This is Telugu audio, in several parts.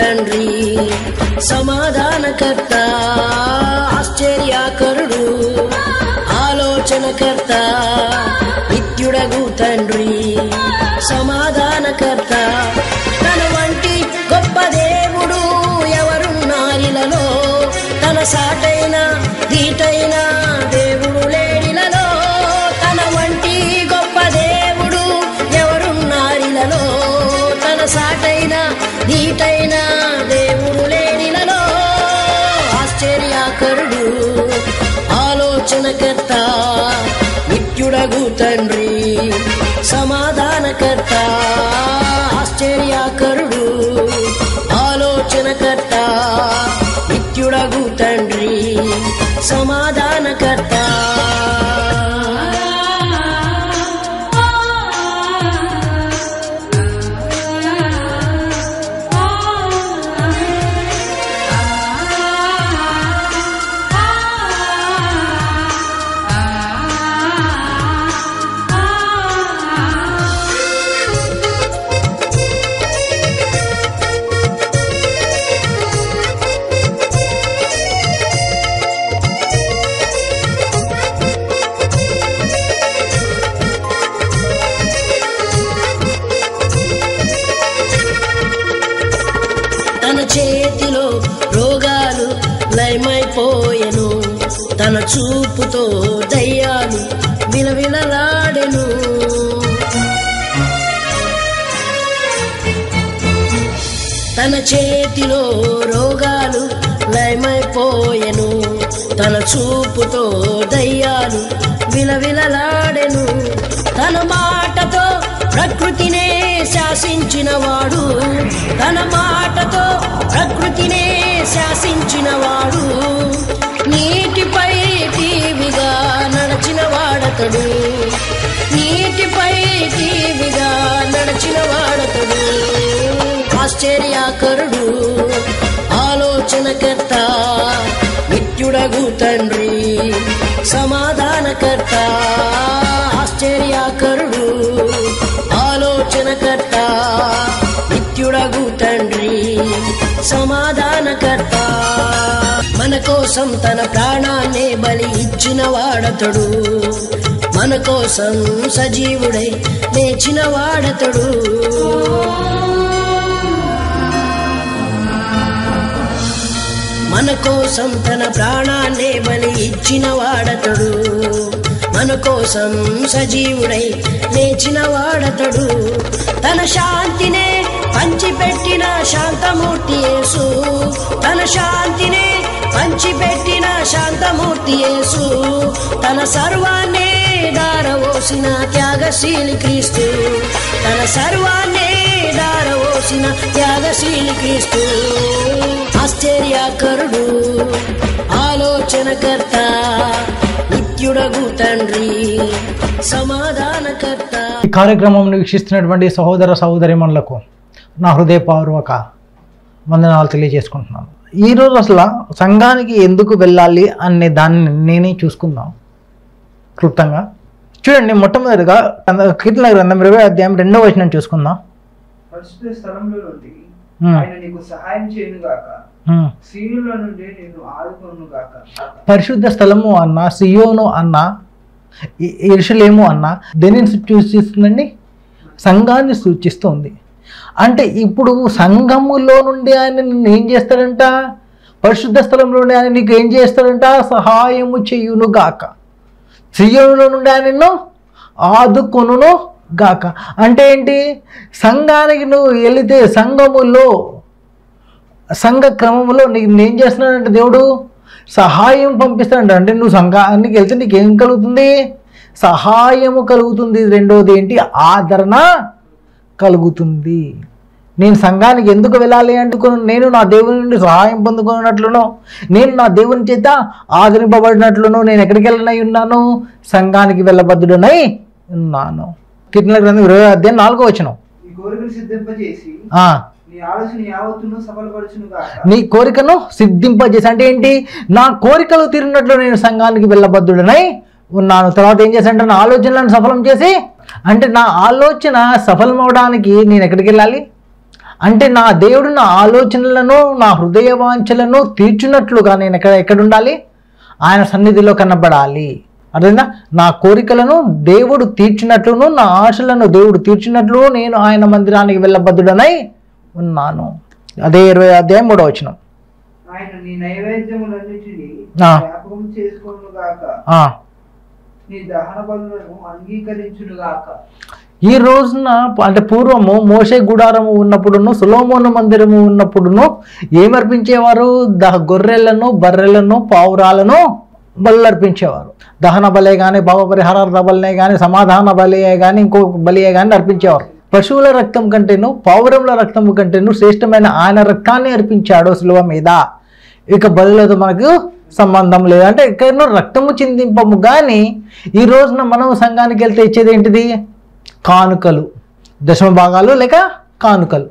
తండ్రి. సమాధానకర్త ఆశ్చర్యాకరుడు ఆలోచనకర్త నిత్యుడగు తండ్రి. సమాధానకర్త తన వంటి గొప్ప దేవుడు ఎవరున్నారిలలో తన సాటైన దీటైన ఆలోచనకర్త నిత్యుడగు తండ్రి సమాధానకర్త ఆశ్చర్యాకరుడు ఆలోచనకర్త నిత్యుడగు తండ్రి సమాధానకర్త. చేతిలో రోగాలు లయమైపోయెను. తన చూపుతో దయ్యాలు విలవిలలాడెను. తన చేతిలో రోగాలు లయమైపోయెను. తన చూపుతో దయ్యాలు విలవిలలాడెను. తన మాటతో ప్రకృతినే శాసించినవాడు తన మాటతో ప్రకృతినే శాసించినవాడు. నీటిపై టీవిగా నడచిన వాడతడు నీటిపై టీవిగా నడచిన వాడతడు ఆశ్చర్యకరుడు ఆలోచనకర్త నిత్యుడగు తండ్రి సమాధానకర్త. ఆశ్చర్యాకరుడు రక్షణకర్త నిత్యుడగు తండ్రి సమాధానకర్త. మన కోసం తన ప్రాణాన్నే బలి ఇచ్చిన వాడతడు. మన కోసం సజీవుడై నేచిన వాడతడు. మన కోసం తన ప్రాణాన్నే బలి ఇచ్చిన వాడతడు. మన కోసం సజీవుడై లేచిన వాడతడు. తన శాంతినే పంచిపెట్టిన శాంతమూర్తి యేసు. తన శాంతినే పంచిపెట్టిన శాంతమూర్తి యేసు. తన సర్వాన్నే దారవోసిన త్యాగశీలి క్రీస్తు. తన సర్వాన్నే దారవోసిన త్యాగశీలి క్రీస్తు. ఆశ్చర్యకరుడు ఆలోచనకర్త నిత్యుడగు తండ్రి సమాధానకర్త. ఈ కార్యక్రమం వీక్షిస్తున్నటువంటి సహోదర సహోదరిమణులకు నా హృదయపూర్వక వందనాలు తెలియజేసుకుంటున్నాను. ఈరోజు అసలు సంఘానికి ఎందుకు వెళ్ళాలి అనే దాన్ని నేనే చూసుకుందాం. క్లుప్తంగా చూడండి మొట్టమొదటిగా కీర్తన గ్రంథం ఇరవై అధ్యాయం రెండవ వచనం చూసుకుందాం. ఆయన నీకు సహాయం చేయను గాక హ్మ్. సీనుల నుండి నిన్ను ఆదుకొను గాక పరిశుద్ధ స్థలము అన్న సియోను అన్న ఎరుషలేము అన్న దేనిని సూచిస్తుందండి? సంఘాన్ని సూచిస్తుంది. అంటే ఇప్పుడు సంఘములో నుండి ఆయన నిన్ను ఏం చేస్తాడంట? పరిశుద్ధ స్థలంలో నుండి ఆయన నీకు ఏం చేస్తాడంట? సహాయము చేయును గాక సియోనులో నుండి ఆయన నిన్ను ఆదుకొనును గాక. అంటే ఏంటి? సంఘానికి నువ్వు వెళితే సంఘములో సంఘ క్రమంలో నీకు ఏం చేస్తున్నాడంటే దేవుడు సహాయం పంపిస్తాడు అంటే నువ్వు సంఘానికి వెళ్తే నీకు ఏం కలుగుతుంది? సహాయము కలుగుతుంది. రెండోది ఏంటి? ఆదరణ కలుగుతుంది. నేను సంఘానికి ఎందుకు వెళ్ళాలి అంటుకుని? నేను నా దేవుని నుండి సహాయం పొందుకున్నట్లునో. నేను నా దేవుని చేత ఆదరింపబడినట్లునో. నేను ఎక్కడికి వెళ్ళనై ఉన్నాను? సంఘానికి వెళ్ళబద్దుడనై ఉన్నాను. కీర్తన గ్రంథం ఇరవై అధ్యాయం నాలుగో వచనం. నీ కోరికను సిద్ధింపజేసి అంటే ఏంటి? నా కోరికలు తీరినట్లు నేను సంఘానికి వెళ్ళబద్దుడనై ఉన్నాను. తర్వాత ఏం చేశాడంటే నా ఆలోచనలను సఫలం చేసి అంటే నా ఆలోచన సఫలమవడానికి నేను ఎక్కడికి వెళ్ళాలి? అంటే నా దేవుడు నా ఆలోచనలను నా హృదయ వాంఛలను తీర్చున్నట్లుగా నేను ఎక్కడ ఎక్కడ ఉండాలి? ఆయన సన్నిధిలో కనబడాలి. అర్థమైందా? నా కోరికలను దేవుడు తీర్చినట్లును నా ఆశలను దేవుడు తీర్చినట్లు నేను ఆయన మందిరానికి వెళ్ళబద్దుడనై ఉన్నాను. అదే ఇరవై అధ్యాయం మూడో వచనం. ఆయన నీ నైవేద్యములన్నిటినీ ఆ. జ్ఞాపకం చేసుకోను గాక. ఆ, నీ దహన బలులను అంగీకరించును గాక. ఈ రోజున అంటే పూర్వము మోషే గుడారము ఉన్నప్పుడును సులోమోను మందిరము ఉన్నప్పుడును ఏమర్పించేవారు? దహ గొర్రెలను బర్రెలను పావురాలను బలర్పించేవారు దహన బలే కానీ భావ పరిహారార్థ బలినే కానీ సమాధాన బలియే కానీ ఇంకో బలియే కానీ అర్పించేవారు. పశువుల రక్తం కంటేను పౌరముల రక్తం కంటేను శ్రేష్టమైన ఆయన రక్తాన్ని అర్పించాడు సులువ మీద. ఇక బలులతో మనకు సంబంధం లేదు. అంటే ఎక్కడో రక్తము చిందింపము కానీ ఈ రోజున మనం సంఘానికి వెళ్తే ఇచ్చేది ఏంటిది? కానుకలు. దశమ భాగాలు లేక కానుకలు.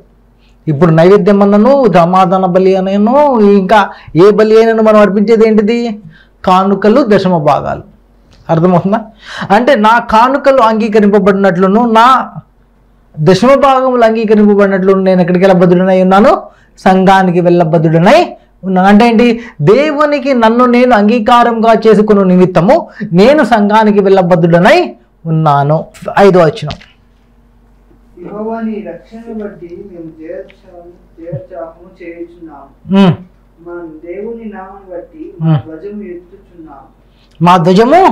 ఇప్పుడు నైవేద్యం అన్నను సమాధాన బలి అనను ఇంకా ఏ బలి అయినను మనం అర్పించేది ఏంటిది? కానుకలు దశమ భాగాలు. అర్థమవుతుందా? అంటే నా కానుకలు అంగీకరింపబడినట్లును నా దశమ భాగములు అంగీకరింపబడినట్లు నేను ఎక్కడికి వెళ్ళబద్దుడనై ఉన్నాను? సంఘానికి వెళ్ళబద్దుడనై ఉన్నాను. అంటే ఏంటి? దేవునికి నన్ను నేను అంగీకారంగా చేసుకున్న నిమిత్తము నేను సంఘానికి వెళ్ళబద్దుడనై ఉన్నాను. ఐదో వచ్చిన రక్షణ బట్టి మేము చేర్చాము చేర్చాము చేయుచున్నాము. మన దేవుని నామని బట్టి మా ఎత్తుచున్నాం. ధ్వజము?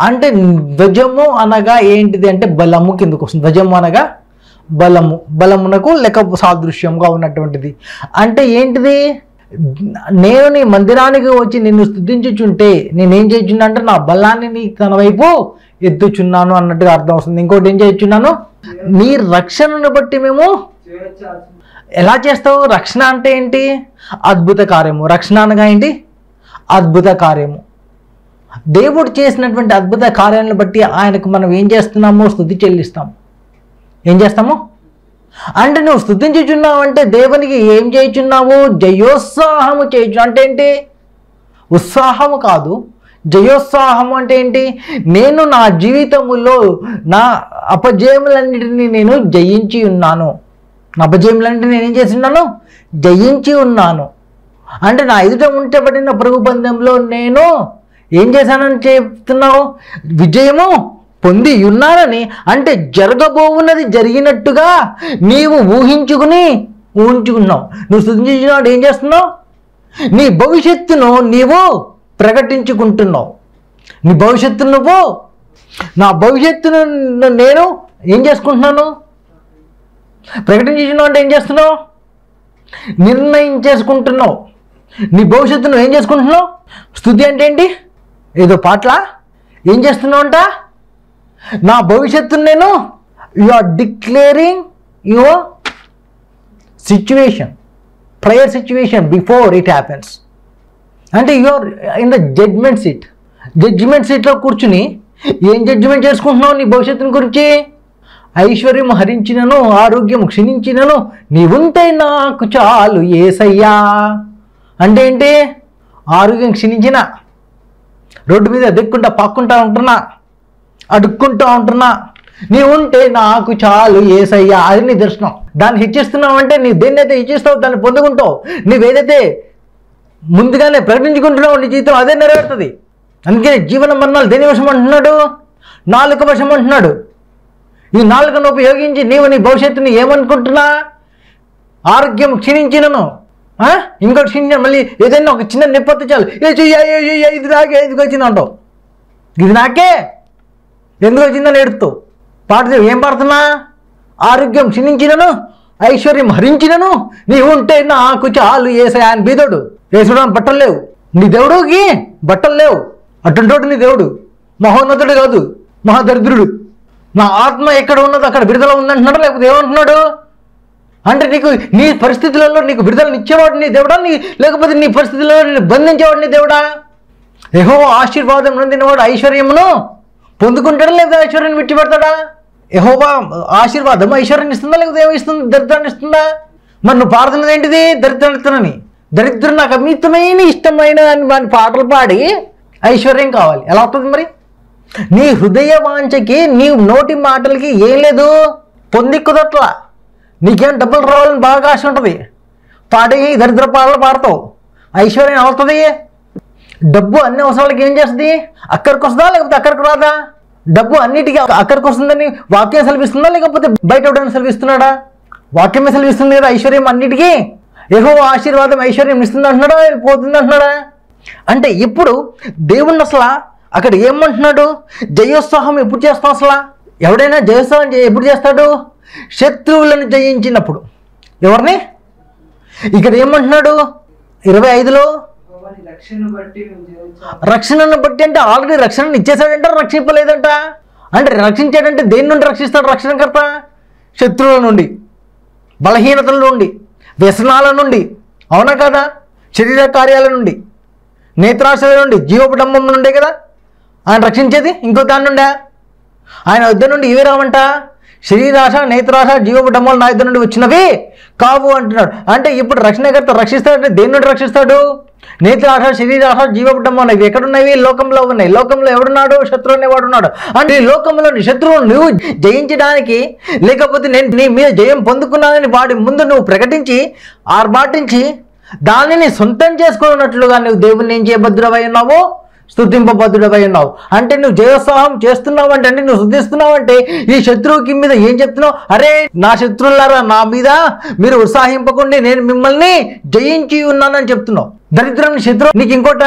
అంటే ధ్వజము అనగా ఏంటిది అంటే బలము కిందకు వస్తుంది. ధ్వజము అనగా బలము. బలమునకు లెక్క సాదృశ్యంగా ఉన్నటువంటిది. అంటే ఏంటిది? నేను నీ మందిరానికి వచ్చి నిన్ను స్థుతించుచుంటే నేనేం చేయుచున్నా అంటే నా బలాన్ని నీ తన వైపు ఎత్తుచున్నాను అన్నట్టుగా అర్థం వస్తుంది. ఇంకోటి ఏం చేయుచున్నాను? నీ రక్షణను బట్టి మేము ఎలా చేస్తావు? రక్షణ అంటే ఏంటి? అద్భుత కార్యము. రక్షణ అనగా ఏంటి? అద్భుత కార్యము. దేవుడు చేసినటువంటి అద్భుత కార్యాలను బట్టి ఆయనకు మనం ఏం చేస్తున్నామో స్థుతి చెల్లిస్తాం. ఏం చేస్తాము? అంటే నువ్వు స్థుతించుచున్నావు అంటే దేవునికి ఏం చేయుచున్నావు? జయోత్సాహము చేయుచు అంటే ఏంటి? ఉత్సాహము కాదు. జయోత్సాహము అంటే ఏంటి? నేను నా జీవితములో నా అపజయములన్నిటినీ నేను జయించి ఉన్నాను. నా అపజయములన్నిటిని నేను ఏం చేసి ఉన్నాను జయించి ఉన్నాను. అంటే నా ఎదుట ఉంచబడిన పరుగు పందెంలో నేను ఏం చేశానని చెప్తున్నావు? విజయము పొంది ఉన్నానని. అంటే జరగబోవున్నది జరిగినట్టుగా నీవు ఊహించుకుని ఊహించుకున్నావు. నువ్వు స్థుతించినప్పుడు ఏం చేస్తున్నావు? నీ భవిష్యత్తును నీవు ప్రకటించుకుంటున్నావు. నీ భవిష్యత్తు నువ్వు నా భవిష్యత్తును నేను ఏం చేసుకుంటున్నాను? ప్రకటించున్నావు అంటే ఏం చేస్తున్నావు? నిర్ణయం చేసుకుంటున్నావు. నీ భవిష్యత్తును ఏం చేసుకుంటున్నావు? స్థుతి అంటే ఏంటి? ఏదో పాటల? ఏం చేస్తున్నావు అంట నా భవిష్యత్తును నేను you are declaring your situation prior situation before it happens అంటే your in the judgement seat judgement సీట్లో కూర్చుని ఏం జడ్జిమెంట్ చేసుకుంటున్నావు నీ భవిష్యత్తుని గురించి? ఐశ్వర్యం హరించినను ఆరోగ్యం క్షీణించినను నీవుంటే నాకు చాలు ఏసయ్యా. అంటే ఏంటి? ఆరోగ్యం క్షీణించిన రోడ్డు మీద దిక్కుంటా పాక్కుంటా ఉంటున్నా అడుక్కుంటా ఉంటున్నా నీ ఉంటే నాకు చాలు ఏసయ్యా అది నీ దర్శనం. దాన్ని హెచ్చిస్తున్నావు అంటే నీ దేన్నైతే హెచ్చిస్తావు దాన్ని పొందుకుంటావు. నీవేదైతే ముందుగానే ప్రకటించుకుంటున్నావు నీ జీవితం అదే నెరవేరుతుంది. అందుకే జీవన మరణాలు దేని వశం అంటున్నాడు? నాలుక వశం అంటున్నాడు. ఈ నాలుకను ఉపయోగించి నీవు నీ భవిష్యత్తుని ఏమనుకుంటున్నా? ఆరోగ్యం క్షీణించినను. ఆ? ఇంకోటి క్షీణించిన మళ్ళీ ఏదైనా ఒక చిన్న నిప్పత్తి చాలు. ఏ ఇది నాకే ఎందుకు వచ్చింది అంటావు? ఇది నాకే? ఎందుకు వచ్చిందని ఎడుతావు పాట ఏం పాడుతున్నా? ఆరోగ్యం క్షీణించినను ఐశ్వర్యం హరించినను నీవు ఉంటే నాకు చాలు ఏసే ఆయన బీదోడు. వేసుకోవడానికి బట్టలు లేవు. నీ దేవుడుకి బట్టలు లేవు. అటుంటోడు నీ దేవుడు. మహోన్నతుడు కాదు. మహాదరిద్రుడు. నా ఆత్మ ఎక్కడ ఉన్నదో అక్కడ విడుదల ఉందంటున్నాడు? లేకపోతే ఏమంటున్నాడు? అంటే నీకు నీ పరిస్థితులలో నీకు విడుదలనిచ్చేవాడు నీ దేవుడా? నీ లేకపోతే నీ పరిస్థితులలో నేను బంధించేవాడు నీ దేవుడా? యహో ఆశీర్వాదం నొందినవాడు ఐశ్వర్యమును పొందుకుంటాడా లేదా ఐశ్వర్యాన్ని విడిచిపెడతాడా? యహోవా ఆశీర్వాదం ఐశ్వర్యం ఇస్తుందా లేకపోతే ఏమి ఇస్తుంది దరిద్రాన్ని ఇస్తుందా? మరి నువ్వు పాడుతున్నది ఏంటిది? దరిద్రాన్ని దరిద్రం నాకు అమితమైన ఇష్టమైన అని పాటలు పాడి ఐశ్వర్యం కావాలి. ఎలా అవుతుంది మరి? నీ హృదయ వాంఛకి నీ నోటి మాటలకి ఏం లేదు. పొంది కుదట్లా నీకేం డబ్బులు రావాలని బాగా ఆశ ఉంటుంది. పాడి దరిద్ర పాటలు పాడతావు. ఐశ్వర్యం అవుతుంది. డబ్బు అన్ని అవసరాలకి ఏం చేస్తుంది? అక్కడికి వస్తుందా లేకపోతే అక్కడికి రాదా? డబ్బు అన్నిటికీ అక్కడికి వస్తుందని వాక్యం సెలవిస్తుందా లేకపోతే బయట ఎవడైనా సెలవిస్తున్నాడా? వాక్యమే సెలవిస్తుంది కదా ఐశ్వర్యం అన్నిటికీ? ఏహో ఆశీర్వాదం ఐశ్వర్యం ఇస్తుంది అంటున్నాడా పోతుంది అంటున్నాడా అంటే ఇప్పుడు దేవుణ్ణి అసలు అక్కడ ఏమంటున్నాడు? జయోత్సాహం ఎప్పుడు చేస్తాం అసలు? ఎవడైనా జయోత్సాహం ఎప్పుడు చేస్తాడు? శత్రువులను జయించినప్పుడు. ఎవరిని? ఇక్కడ ఏమంటున్నాడు? ఇరవై ఐదులో? రక్షణను బట్టి అంటే ఆల్రెడీ రక్షణను ఇచ్చేసాడంట రక్షింపలేదంట. అంటే రక్షించాడంటే దేని నుండి రక్షిస్తాడు రక్షణకర్త? శత్రువుల నుండి బలహీనతల నుండి వ్యసనాల నుండి. అవునా కదా? శరీర కార్యాల నుండి నేత్రాశల నుండి జీవపడంబం నుండే కదా? ఆయన రక్షించేది? ఇంకో దాని నుండా ఆయన యుద్ధ నుండి ఇవే రావంట? శరీరాశ నేత్రాశ జీవపడంబాలు నా యుద్ధ నుండి వచ్చినవి కావు అంటున్నాడు. అంటే ఇప్పుడు రక్షణకర్త రక్షిస్తాడంటే దేని నుండి రక్షిస్తాడు? నేత్రాశ శరీరాశ జీవపడంబం ఇవి ఎక్కడున్నవి? లోకంలో ఉన్నాయి. లోకంలో ఎవడున్నాడు? శత్రువు అనేవాడు ఉన్నాడు అంటే ఈ లోకంలోని శత్రువు నువ్వు జయించడానికి లేకపోతే నేను నీ మీద జయం పొందుకున్నానని వాడి ముందు నువ్వు ప్రకటించి ఆర్భాటించి దానిని సొంతం చేసుకున్నట్లుగా నువ్వు దేవుని ఏం చేయబద్దుడవై ఉన్నావు? స్థుతింపబద్ధుడవై ఉన్నావు. అంటే నువ్వు జయోత్సాహం చేస్తున్నావు అంటే అంటే నువ్వు శుద్ధిస్తున్నావు అంటే ఈ శత్రువుకి మీద ఏం చెప్తున్నావు? అరే నా శత్రువులారా నా మీద మీరు ఉత్సాహింపకుండా నేను మిమ్మల్ని జయించి ఉన్నానని చెప్తున్నావు. దరిద్రం శత్రువు నీకు ఇంకోట?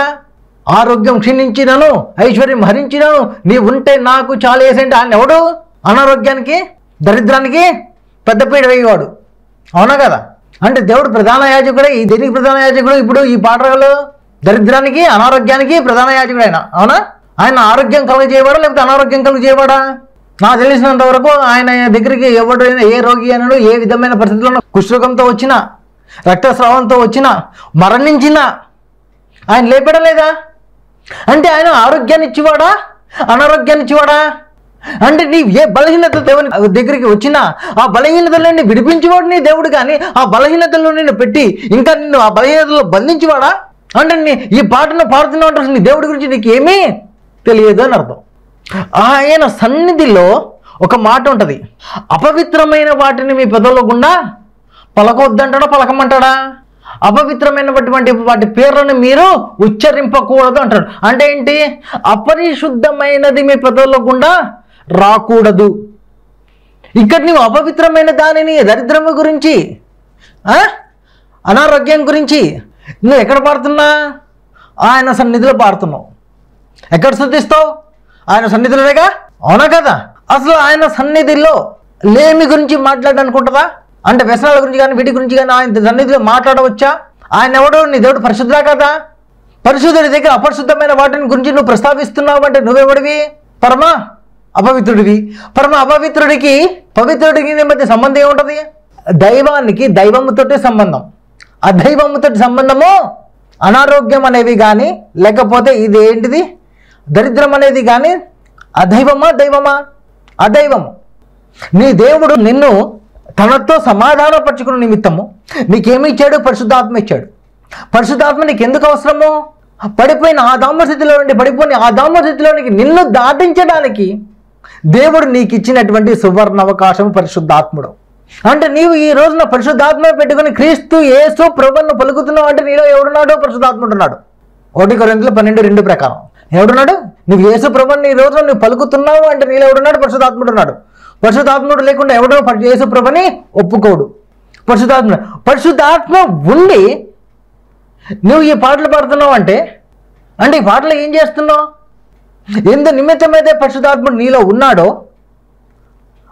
ఆరోగ్యం క్షీణించినను ఐశ్వర్యం హరించినను నీ ఉంటే నాకు చాలా వేసేంటి? ఆయన ఎవడు? అనారోగ్యానికి దరిద్రానికి పెద్దపీడ వేయవాడు. అవునా కదా? అంటే దేవుడు ప్రధాన యాజకుడే ఈ దేనికి ప్రధాన యాజకుడు? ఇప్పుడు ఈ పాటలు దరిద్రానికి అనారోగ్యానికి ప్రధాన యాజకుడు ఆయన. అవునా? ఆయన ఆరోగ్యం కలుగజేయవాడా లేకపోతే అనారోగ్యం కలుగజేయవాడా నాకు తెలిసినంత వరకు ఆయన దగ్గరికి ఎవడైనా ఏ రోగి అయినాడు ఏ విధమైన పరిస్థితుల్లో కుష్ఠరోగంతో వచ్చినా రక్తస్రావంతో వచ్చినా మరణించినా ఆయన లేపడం లేదా? అంటే ఆయన ఆరోగ్యాన్ని ఇచ్చివాడా? అనారోగ్యాన్ని ఇచ్చివాడా? అంటే నీ ఏ బలహీనత దేవుని దగ్గరికి వచ్చినా ఆ బలహీనతలో నిన్ను విడిపించేవాడు నీ దేవుడు కానీ ఆ బలహీనతలో నిన్ను పెట్టి ఇంకా నిన్ను ఆ బలహీనతలో బంధించేవాడా? అంటే నీ ఈ పాటను పాడుతున్నావు అంటే నీ దేవుడి గురించి నీకు ఏమీ తెలియదు అని అర్థం. ఆయన సన్నిధిలో ఒక మాట ఉంటుంది. అపవిత్రమైన వాటిని మీ పెదవులో గుండా పలకొద్దంటాడా పలకమంటాడా? అపవిత్రమైనటువంటి వాటి పేర్లను మీరు ఉచ్చరింపకూడదు అంటాడు. అంటే ఏంటి? అపరిశుద్ధమైనది మీ పెదవుల గుండా రాకూడదు. ఇక్కడ నువ్వు అపవిత్రమైన దానిని దరిద్రము గురించి అనారోగ్యం గురించి నువ్వు ఎక్కడ పాడుతున్నా? ఆయన సన్నిధిలో పాడుతున్నావు. ఎక్కడ శుద్ధిస్తావు ఆయన సన్నిధిలోనేగా? అవునా కదా? అసలు ఆయన సన్నిధిలో లేమి గురించి మాట్లాడనుకుంటుందా అంటే వ్యసనాల గురించి కానీ వీటి గురించి కానీ ఆయన సన్నిధిలో మాట్లాడవచ్చా? ఆయన ఎవడు? నీ దేవుడు పరిశుద్ధుడా కదా? పరిశుద్ధుడి దగ్గర అపరిశుద్ధమైన వాటిని గురించి నువ్వు ప్రస్తావిస్తున్నావు అంటే నువ్వెవడివి? పరమా అపవిత్రుడివి. పరమ అపవిత్రుడికి పవిత్రుడికి మధ్య సంబంధం ఏముంటుంది? దైవానికి దైవముతోటే సంబంధం. అదైవముతోటి సంబంధము అనారోగ్యం అనేవి కానీ లేకపోతే ఇది ఏంటిది దరిద్రం అనేది కానీ అదైవమా దైవమా? అదైవము. నీ దేవుడు నిన్ను తనతో సమాధానపరచుకున్న నిమిత్తము నీకేమి ఇచ్చాడు? పరిశుద్ధాత్మ ఇచ్చాడు. పరిశుద్ధాత్మ నీకు ఎందుకు అవసరము? పడిపోయిన ఆ స్థితిలో నుండి పడిపోయిన ఆ స్థితిలోనికి నిన్ను దాటించడానికి దేవుడు నీకు ఇచ్చినటువంటి సువర్ణ అవకాశం పరిశుద్ధాత్ముడు. అంటే నీవు ఈ రోజున పరిశుద్ధాత్మ పెట్టుకుని క్రీస్తు ఏసు ప్రభును పలుకుతున్నావు అంటే నీలో ఎవడున్నాడో పరిశుద్ధాత్మ ఉన్నాడు ఒకటి కొరింతలు పన్నెండు రెండు ప్రకారం. ఎవడున్నాడు? నువ్వు యేసు ప్రభుని ఈ రోజు నువ్వు పలుకుతున్నావు అంటే నీలో ఎవడున్నాడు? పరిశుధాత్ముడు ఉన్నాడు పరిశుధాత్ముడు లేకుండా ఎవడో యేసు ప్రభుని ఒప్పుకోడు. పరిశుద్ధాత్మ పరిశుద్ధాత్మ ఉండి నువ్వు ఈ పాటలు పాడుతున్నావు అంటే అంటే ఈ పాటలు ఏం చేస్తున్నావు? ఎందు నిమిత్తమైతే పరిశుధాత్ముడు నీలో ఉన్నాడో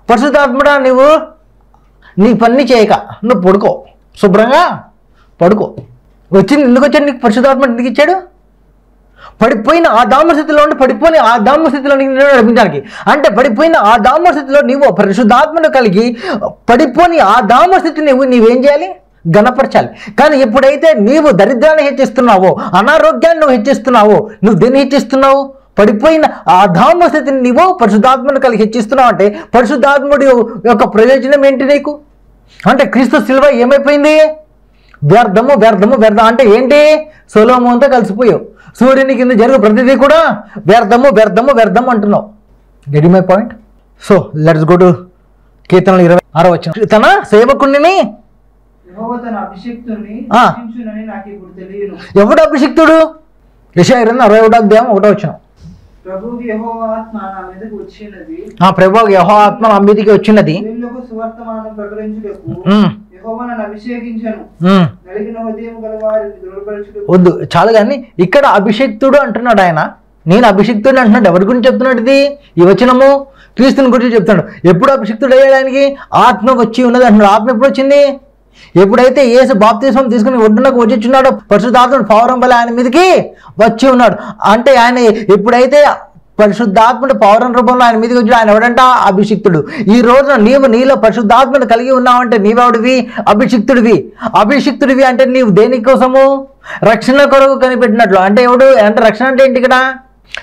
పరిశుధాత్ముడా నువ్వు నీ పని చేయక నువ్వు పడుకో. శుభ్రంగా పడుకో. వచ్చింది ఎందుకు వచ్చాడు నీకు? పరిశుధాత్మ ఎందుకు ఇచ్చాడు? పడిపోయిన ఆ దామ స్థితిలో ఉండి పడిపోయిన ఆ దామ స్థితిలో నీకు నడిపించడానికి అంటే పడిపోయిన ఆ దామ స్థితిలో నీవు పరిశుద్ధాత్మను కలిగి పడిపోని ఆ దామ స్థితి నువ్వు నీవేం చేయాలి? గణపరచాలి కానీ ఎప్పుడైతే నీవు దరిద్రాన్ని హెచ్చిస్తున్నావో అనారోగ్యాన్ని నువ్వు హెచ్చిస్తున్నావో నువ్వు దేన్ని హెచ్చిస్తున్నావు? పడిపోయిన ఆ ధామ స్థితిని నీవు పరిశుద్ధాత్మను కలిగి హెచ్చిస్తున్నావు అంటే పరిశుద్ధాత్ముడి యొక్క ప్రయోజనం ఏంటి నీకు? అంటే క్రీస్తు శిల్వ ఏమైపోయింది? వ్యర్థము వ్యర్థము వ్యర్థం అంటే ఏంటి? సొలోమోన్తో కలిసిపోయావు. సూర్యుని కింద జరుగు ప్రతిదీ కూడా వ్యర్థము వ్యర్థము వ్యర్థము అంటున్నావు. Get my point so let's go to కీర్తనలు ఇరవై ఆరో వచ్చిన తన తెలియను. ఎవడు అభిషిక్తుడు? యశా ఇరవై అరవై ఒకటో అధ్యాయం ఒకటో వచ్చిన ప్రభు యహో ఆత్మ నా మీదికి వచ్చినది. వద్దు చాలు కానీ ఇక్కడ అభిషిక్తుడు అంటున్నాడు ఆయన. నేను అభిషిక్తుడు అంటున్నాడు. ఎవరి గురించి చెప్తున్నాడు ఇది? ఈ వచనము క్రీస్తుని గురించి చెప్తున్నాడు. ఎప్పుడు అభిషిక్తుడు అయ్యడానికి ఆత్మ వచ్చి ఉన్నది అంటున్నాడు. ఆత్మ ఎప్పుడు వచ్చింది? ఎప్పుడైతే యేసు బాప్తిస్మం తీసుకుని ఒడ్డునకు వచ్చిచున్నాడో పరిశుద్ధాత్ముడు పౌరం వల్ల ఆయన మీదకి వచ్చి ఉన్నాడు. అంటే ఆయన ఎప్పుడైతే పరిశుద్ధాత్ముడు పౌరం రూపంలో ఆయన మీదకి వచ్చి ఆయన ఎవడంట? అభిషిక్తుడు. ఈ రోజున నీవు నీలో పరిశుద్ధాత్మను కలిగి ఉన్నావంటే నీవెవడివి? అభిషిక్తుడివి. అభిషిక్తుడివి అంటే నీవు దేనికోసము రక్షణ కొరకు కనిపెట్టినట్లు. అంటే ఎవడు? అంటే రక్షణ అంటే ఏంటి ఇక్కడ?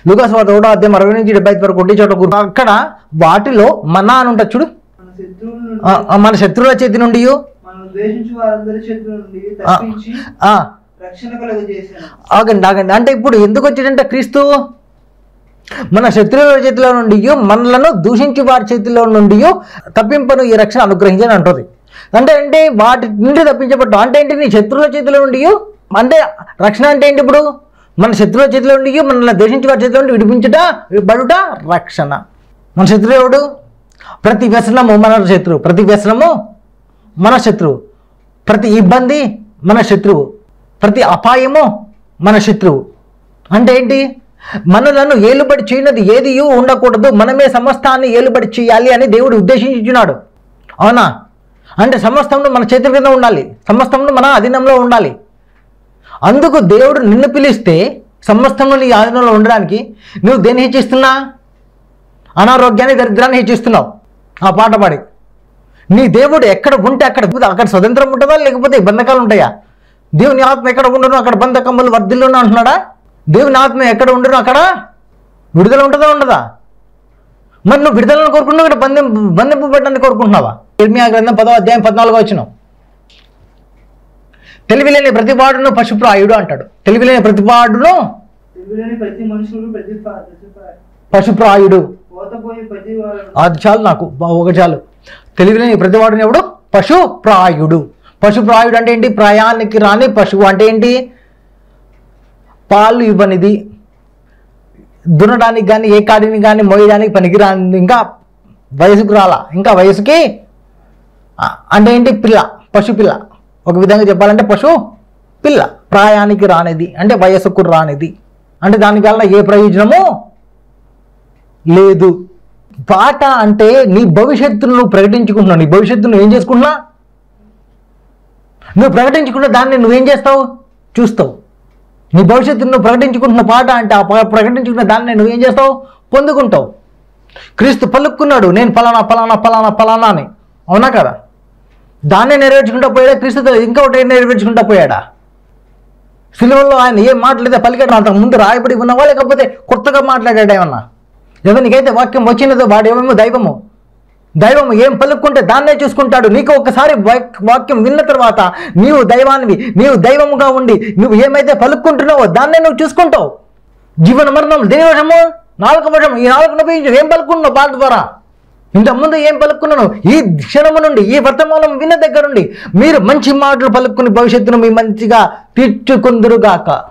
లూకాస్ వార్త ఒకటో అధ్యాయం అరవై నుంచి డెబ్బై వరకు ఒకటి చోట. అక్కడ వాటిలో మన్నా అని ఉంటుంది చూడు. మన శత్రువుల మన చేతి నుండి మనం ద్వేషించు వారందరి శత్రువుల నుండి తప్పించి రక్షణ కలుగజేశాను ఆగండి ఆగండి. అంటే ఇప్పుడు ఎందుకు వచ్చిందంటే క్రీస్తు మన శత్రువుల చేతిలో నుండి మనలను దూషించి వారి చేతిలో నుండి తప్పింపను ఈ రక్షణ అనుగ్రహించని అంటుంది. అంటే ఏంటి? వాటి నుండి తప్పించబట్టు అంటే ఏంటి? నీ శత్రువుల చేతిలో నుండి అంటే రక్షణ అంటే ఏంటి ఇప్పుడు? మన శత్రువుల చేతిలో నుండి మనల్ని దూషించి వారి చేతిలో నుండి విడిపించుట బడుట రక్షణ. మన శత్రువు ఎవడు? ప్రతి వ్యసనము మన శత్రువు. ప్రతి వ్యసనము మన శత్రువు. ప్రతి ఇబ్బంది మన శత్రువు. ప్రతి అపాయము మన శత్రువు. అంటే ఏంటి? మనలను ఏలుబడి చేయనది ఏది ఉండకూడదు. మనమే సమస్తాన్ని ఏలుబడి చేయాలి అని దేవుడు ఉద్దేశించున్నాడు అవునా? అంటే సమస్తమును మన చేతుల కింద ఉండాలి. సమస్తమును మన అధీనంలో ఉండాలి. అందుకు దేవుడు నిన్ను పిలిస్తే సమస్తంలో నీ ఆధీనంలో ఉండడానికి నువ్వు దేన్ని హెచ్చిస్తున్నా? అనారోగ్యాన్ని దరిద్రాన్ని హెచ్చిస్తున్నావు. ఆ పాట పాడి. నీ దేవుడు ఎక్కడ ఉంటే అక్కడ అక్కడ స్వతంత్రం ఉంటుందా? లేకపోతే బంధకాలు ఉంటాయా? దేవుని ఆత్మ ఎక్కడ ఉండను? అక్కడ బంధకములు వర్ధిల్లును అంటున్నాడా? దేవుని ఆత్మ ఎక్కడ ఉండను? అక్కడ విడుదల ఉంటుందా ఉండదా? మరి నువ్వు విడుదలను కోరుకుంటున్నావు? ఇక్కడ బంధం బంధింపబడ్డాన్ని కోరుకుంటున్నావా? ఇర్మియా గ్రంథం పదో అధ్యాయం పద్నాలుగో వచ్చిన తెలివిలేని ప్రతిపాడును పశుప్రాయుడు అంటాడు. తెలివిలేని ప్రతిపాడును పశుప్రాయుడు. అది చాలు నాకు ఒక చాలు. తెలివిలేని ప్రతివాడుని ఎవడు? పశుప్రాయుడు. పశుప్రాయుడు అంటే ఏంటి? ప్రాయానికి రాని పశువు అంటే ఏంటి? పాలు ఇవ్వనిది. దున్నడానికి కానీ ఏ కాడిని కానీ మోయడానికి పనికిరాని ఇంకా వయసుకు రాలా. ఇంకా వయసుకి అంటే ఏంటి? పిల్ల పశు పిల్ల. ఒక విధంగా చెప్పాలంటే పశు పిల్ల. ప్రాయానికి రానిది. అంటే వయసుకు రానిది. అంటే దానివల్ల ఏ ప్రయోజనము? లేదు. పాట అంటే నీ భవిష్యత్తును నువ్వు ప్రకటించుకుంటున్నావు. నీ భవిష్యత్తును నువ్వు ఏం చేసుకుంటున్నా? నువ్వు ప్రకటించుకున్న దాన్ని నువ్వేం చేస్తావు? చూస్తావు. నీ భవిష్యత్తును నువ్వు ప్రకటించుకుంటున్న పాట అంటే ఆ ప్రకటించుకున్న దాన్ని నువ్వేం చేస్తావు? పొందుకుంటావు. క్రీస్తు పలుక్కున్నాడు నేను ఫలానా ఫలానా ఫలానా ఫలానా అని. అవునా కదా? దాన్నే నెరవేర్చుకుంటా పోయాడా? క్రీస్తుతో ఇంకొకటి నెరవేర్చుకుంటా పోయాడా? సిలువల్లో ఆయన ఏం మాట్లాడితే పలికాడు అంతకు ముందు రాయబడి ఉన్నవా? లేకపోతే కొత్తగా మాట్లాడాడు ఏమన్నా? ఎవరికైతే వాక్యం వచ్చినదో వాడు ఏమేమో దైవము? దైవము ఏం పలుక్కుంటే దాన్నే చూసుకుంటాడు. నీకు ఒకసారి వాక్- వాక్యం విన్న తర్వాత నీవు దైవానివి నీవు దైవముగా ఉండి నువ్వు ఏమైతే పలుక్కుంటున్నావో దాన్నే నువ్వు చూసుకుంటావు. జీవన మరణం దేని వశము? నాలుగు వశం ఈ నాలుగు ఉపయోగించి ఏం పలుకున్నావు బాధ ద్వారా? ఇంతకుముందు ఏం పలుక్కున్నాను? ఈ క్షణము నుండి ఈ వర్తమానం విన్న దగ్గర నుండి మీరు మంచి మాటలు పలుక్కుని భవిష్యత్తును మీ మంచిగా తీర్చుకుందురుగాక.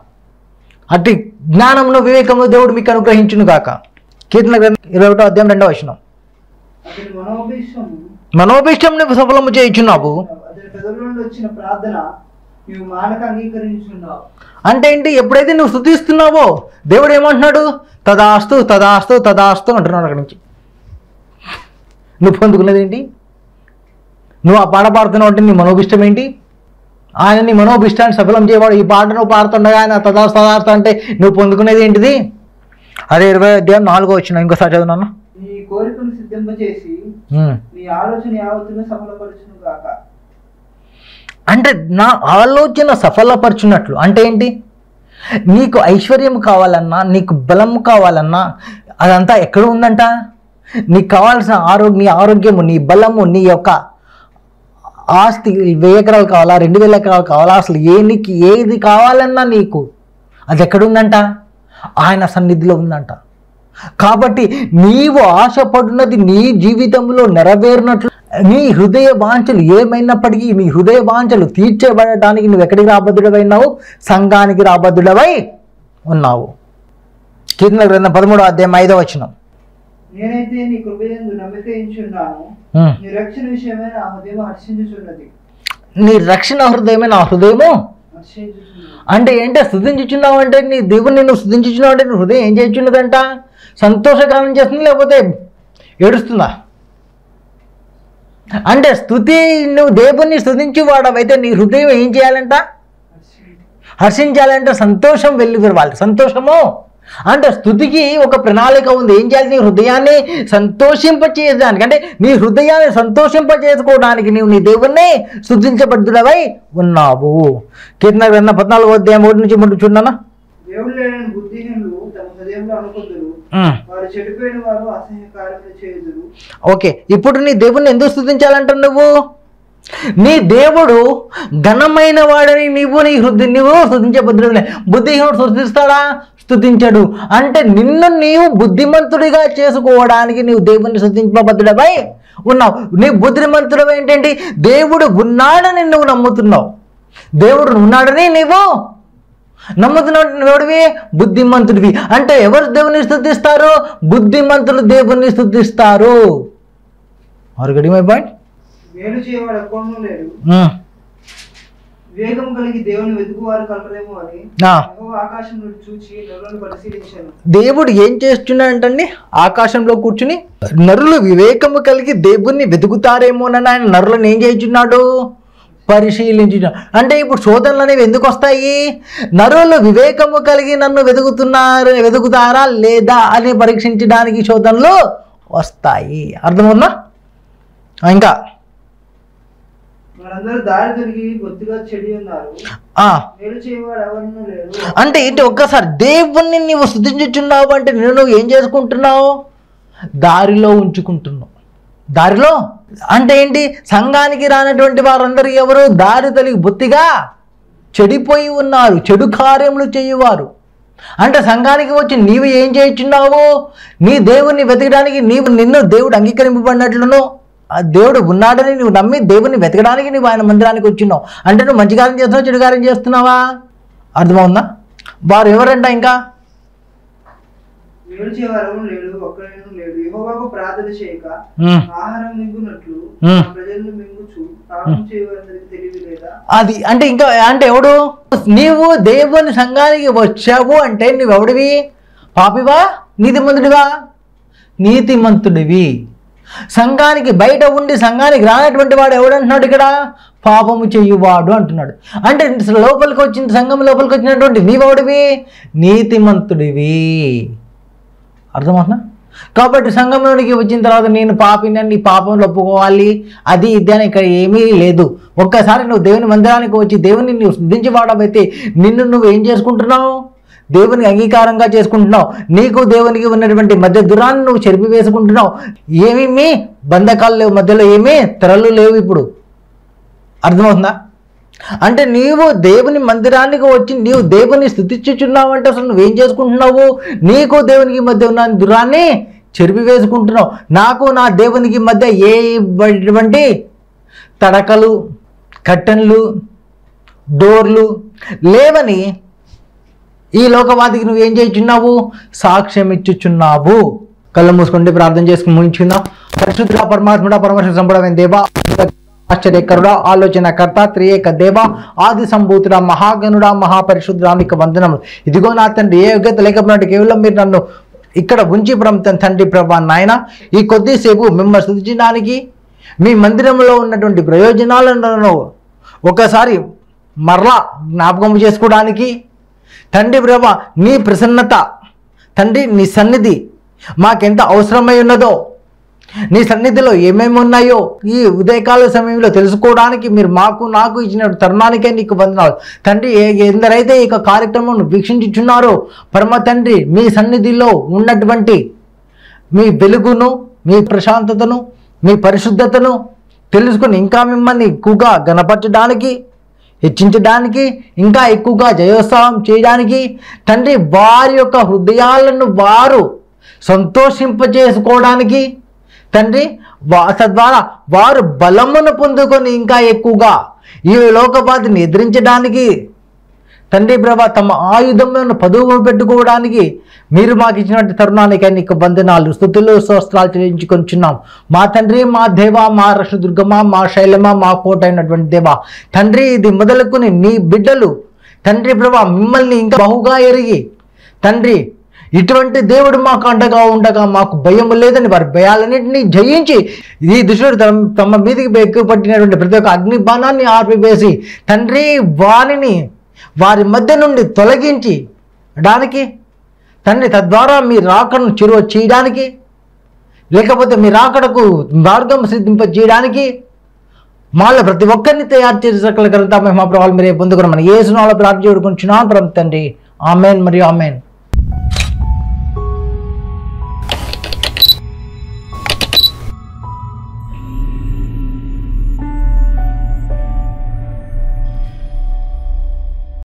అతి జ్ఞానమును వివేకమును దేవుడు మీకు అనుగ్రహించునుగాక. గాక కీర్తన గ్రంథం ఇరవై ఒకటో అధ్యాయం రెండవ వచనం. మనోభీష్టం సఫలము చేయించున్నావు. అంటే ఏంటి? ఎప్పుడైతే నువ్వు స్థుతిస్తున్నావో దేవుడు ఏమంటున్నాడు? తదాస్తు తదాస్తు తదాస్తు అంటున్నాడు అక్కడి నుంచి. నువ్వు పొందుకున్నది ఏంటి? నువ్వు ఆ పాట పాడుతున్నావు అంటే నీ మనోభిష్టం ఏంటి? ఆయన నీ మనోభిష్టాన్ని సఫలం చేయవాడు. ఈ పాట నువ్వు పాడుతుండగా ఆయన తదాస్తు తదాస్తు అంటే నువ్వు పొందుకునేది ఏంటిది? అదే ఇరవై అధ్యాయం నాలుగో వచ్చిన ఇంకోసారి చదువున్నాను నీ కోరికను సిద్ధింపచేసి ఉమ్. నీ ఆలోచన యావత్తును సఫలపరచును గాక. అంటే నా ఆలోచన సఫలపరచున్నట్లు అంటే ఏంటి? నీకు ఐశ్వర్యం కావాలన్నా నీకు బలం కావాలన్నా అదంతా ఎక్కడ ఉందంట? నీకు కావాల్సిన ఆరోగ్య నీ ఆరోగ్యము నీ బలము నీ యొక్క ఆస్తి వెయ్యి ఎకరాలు కావాలా రెండు వేల ఎకరాలు కావాలా అసలు ఏ నీకు ఏది కావాలన్నా నీకు అది ఎక్కడుందంట ఆయన సన్నిధిలో ఉందంట. కాబట్టి నీవు ఆశపడినది నీ జీవితంలో నెరవేరినట్లు నీ హృదయ వాంఛలు ఏమైనప్పటికీ నీ హృదయ వాంఛలు తీర్చబడటానికి నువ్వు ఎక్కడికి రాబద్దుడవైనావు సంఘానికి రాబద్దుడవై ఉన్నావు. కీర్తన గ్రంథం పదమూడో అధ్యాయం ఐదో వచ్చిన నేనైతే నీ కృపయందు రక్షణ విషయమే నా హృదయం హర్షించుచున్నది. నీ రక్షణ హృదయమే నా హృదయము? అంటే ఏంటో? స్థుతించుచున్నావు అంటే నీ దేవుని నిన్ను స్థుతించుచున్నావు అంటే నీ హృదయం ఏం చేయించున్నదంట సంతోషగానం చేస్తుంది లేకపోతే ఏడుస్తుందా? అంటే స్థుతి నువ్వు దేవుణ్ణి స్థుతించి వాడవైతే నీ హృదయం ఏం చేయాలంట? హర్షించాలంటే. సంతోషం వెళ్ళి విరవాలి సంతోషము అంటే స్థుతికి ఒక ప్రణాళిక ఉంది. ఏం చేయాలి? నీ హృదయాన్ని సంతోషింపచేయడానికి. అంటే నీ హృదయాన్ని సంతోషింపచేసుకోవడానికి నీవు నీ దేవుణ్ణి స్థుతించబడుతుడవై ఉన్నావు. కీర్తన గ్రంథం పద్నాలుగో అధ్యాయం ఒకటి నుంచి ముందు చూడనా ఓకే. ఇప్పుడు నీ దేవుణ్ణి ఎందుకు స్థుతించాలంట నువ్వు నీ దేవుడు ఘనమైన వాడని నీవు నీ హృదయ నువ్వు స్థుతించబద్దులే బుద్ధిహీనుడు స్థుతిస్తాడా స్థుతించడు అంటే నిన్ను నీవు బుద్ధిమంతుడిగా చేసుకోవడానికి నీవు దేవుని స్థుతింపబద్దుడపై ఉన్నావు. నీ బుద్ధిమంతుడు ఏంటంటే దేవుడు ఉన్నాడని నువ్వు నమ్ముతున్నావు. దేవుడు ఉన్నాడని నీవు నమ్ముతున్నాడు నువ్వెవడివి బుద్ధిమంతుడివి. అంటే ఎవరు దేవుని స్థుతిస్తారు బుద్ధిమంతులు దేవుని స్థుతిస్తారు మై పాయింట్. మేలు చేయవాడు లేడు. వివేకం కలిగి దేవుని వెతుకువారు కలరేమో అని ఆకాశం నుండి చూచి నరులను పరిశీలించాను. దేవుడు ఏం చేస్తున్నాడంటండి? ఆకాశంలో కూర్చుని నరులు వివేకము కలిగి దేవుణ్ణి వెతుకుతారేమోనని ఆయన నరులను ఏం చేస్తున్నాడు పరిశీలించున్నాడు అంటే ఇప్పుడు శోధనలు అనేవి ఎందుకు వస్తాయి? నరులు వివేకము కలిగి నన్ను వెతుకుతున్నారు వెతుకుతారా లేదా అని పరీక్షించడానికి శోధనలు వస్తాయి. అర్థమవుతుందా? ఇంకా మనందరూ దారి దొరికి బొత్తిగా చెడి ఉన్నారు ఆ, మేలు చేయవాడు ఎవరినూ లేడు అంటే ఏంటి ఒక్కసారి దేవుణ్ణి నీవు స్థుతించుచున్నావు అంటే నేను నువ్వు ఏం చేసుకుంటున్నావు? దారిలో ఉంచుకుంటున్నావు. దారిలో? అంటే ఏంటి? సంఘానికి రానటువంటి వారందరూ ఎవరు? దారి తొలగి బొత్తిగా చెడిపోయి ఉన్నారు. చెడు కార్యములు చేయువారు. అంటే సంఘానికి వచ్చి నీవు ఏం చేయుచున్నావు? నీ దేవుణ్ణి వెతకడానికి నీవు నిన్ను దేవుడు అంగీకరింపబడినట్లును. ఆ దేవుడు ఉన్నాడని నువ్వు నమ్మి దేవుణ్ణి వెతకడానికి నువ్వు ఆయన మందిరానికి వచ్చినావు. అంటే నువ్వు మంచి కార్యం చేస్తున్నావు చెడు కార్యం చేస్తున్నావా? అర్థమవుందా వారు ఎవరంట ఇంకా? మేలు చేయవారు ఎవరు లేడు ఒక్కడైనా లేడు. యెహోవాకు ప్రార్థన చేయక ఉమ్, ఆహారం మింగునట్లు. నా ప్రజలను మింగుచు పాపం చేయవారికి తెలివి లేదా అది అంటే ఇంకా అంటే ఎవడు? నీవు దేవుని సంఘానికి వచ్చావు అంటే నువ్వెవడివి? పాపివా? నీతిమంతుడివా? నీతిమంతుడివి. సంఘానికి బయట ఉండి సంఘానికి రానటువంటి వాడు ఎవడంటున్నాడు ఇక్కడ? పాపము చేయువాడు అంటున్నాడు. అంటే లోపలికి వచ్చిన సంఘం లోపలికి వచ్చినటువంటి నీవెవడివి? నీతిమంతుడివి. అర్థమవుతుందా? కాబట్టి సంఘంలోనికి వచ్చిన తర్వాత నేను పాపిని నీ పాపంలో ఒప్పుకోవాలి. అది ఇది అని ఇక్కడ ఏమీ లేదు. ఒక్కసారి నువ్వు దేవుని మందిరానికి వచ్చి దేవుని నువ్వు స్థుతించి వాడమైతే నిన్ను నువ్వు ఏం చేసుకుంటున్నావు? దేవునికి అంగీకారంగా చేసుకుంటున్నావు. నీకు దేవునికి ఉన్నటువంటి మధ్య దూరాన్ని నువ్వు చెరిపి వేసుకుంటున్నావు. ఏమేమి బంధకాలు లేవు మధ్యలో ఏమీ తెరలు లేవు ఇప్పుడు. అర్థమవుతుందా? అంటే నీవు దేవుని మందిరానికి వచ్చి నీవు దేవుని స్థుతించుచున్నావు అంటే అసలు నువ్వేం చేసుకుంటున్నావు? నీకు దేవునికి మధ్య ఉన్న దురాన్ని చెరిపి వేసుకుంటున్నావు. నాకు నా దేవునికి మధ్య ఏ ఇటువంటి తడకలు కట్టెన్లు డోర్లు లేవని ఈ లోకవాదికి నువ్వు ఏం చేయుచున్నావు? సాక్ష్యం ఇచ్చుచున్నావు కళ్ళు మూసుకుంటే ప్రార్థన చేసుకుని ముగించుకుందాం. పరిశుద్ధ పరమాత్ముడ పరమర్శ సంపడమైన దేవా ఆశ్చర్యకరుడా ఆలోచనకర్త త్రియేక దేవ ఆది సంభూతుడ మహాగణుడ మహాపరిశుద్ధుడానికి వందనములు. ఇదిగో నా తండ్రి ఏ యోగ్యత లేకపోయినట్టు కేవలం మీరు నన్ను ఇక్కడ ఉంచి ప్రభుత్వం తండ్రి ప్రభా నాయన ఈ కొద్దిసేపు మిమ్మల్ని సృజించడానికి మీ మందిరంలో ఉన్నటువంటి ప్రయోజనాలను ఒకసారి మరలా జ్ఞాపకం చేసుకోవడానికి తండ్రి ప్రభ నీ ప్రసన్నత తండ్రి నీ సన్నిధి మాకెంత అవసరమై ఉన్నదో నీ సన్నిధిలో ఏమేమి ఉన్నాయో ఈ ఉదయకాల సమయంలో తెలుసుకోవడానికి మీరు మాకు నాకు ఇచ్చిన తరుణానికే నీకు వందనాలు. తండ్రి ఎందరైతే ఈ కార్యక్రమం వీక్షించుచున్నారో పరమ తండ్రి మీ సన్నిధిలో ఉన్నటువంటి మీ వెలుగును మీ ప్రశాంతతను మీ పరిశుద్ధతను తెలుసుకుని ఇంకా మిమ్మల్ని ఎక్కువగా గణపరచడానికి హెచ్చించడానికి ఇంకా ఎక్కువగా జయోత్సవం చేయడానికి తండ్రి వారి యొక్క హృదయాలను వారు సంతోషింపచేసుకోవడానికి తండ్రి వా- తద్వారా వారు బలమును పొందుకొని ఇంకా ఎక్కువగా ఈ లోకపాతిని ఎదిరించడానికి తండ్రి ప్రభా తమ ఆయుధములను పదువు పెట్టుకోవడానికి మీరు మాకు ఇచ్చినటువంటి తరుణానికి నీకు బంధనాలు స్థుతులు శోస్త్రాలు చెల్లించుకొంచున్నాం మా తండ్రి మా దేవ మా రక్ష మా శైలమ మా కోట అయినటువంటి దేవ. తండ్రి ఇది మొదలుకొని నీ బిడ్డలు. తండ్రి ప్రభా మిమ్మల్ని ఇంకా బహుగా ఎరిగి తండ్రి ఇటువంటి దేవుడు మాకు అండగా ఉండగా మాకు భయం లేదని వారి భయాలన్నింటినీ జయించి ఈ దుష్టుడు తమ తమ మీదకి ఎక్కువ పట్టినటువంటి ప్రతి ఒక్క అగ్ని బాణాన్ని ఆర్పివేసి తండ్రి వాణిని వారి మధ్య నుండి తొలగించి డానికి తండ్రి తద్వారా మీ రాకను చెరువ చేయడానికి లేకపోతే మీ రాకడకు మార్గం సిద్ధింప చేయడానికి మాలో ప్రతి ఒక్కరిని తయారు చేసి మా ప్రభావాలు మీరే పొందుకున్నాం మన ఏ సునాలో ప్రార్థన చేసుకుంటున్నాం పరం తండ్రి. ఆమెన్. మరియు ఆమెన్.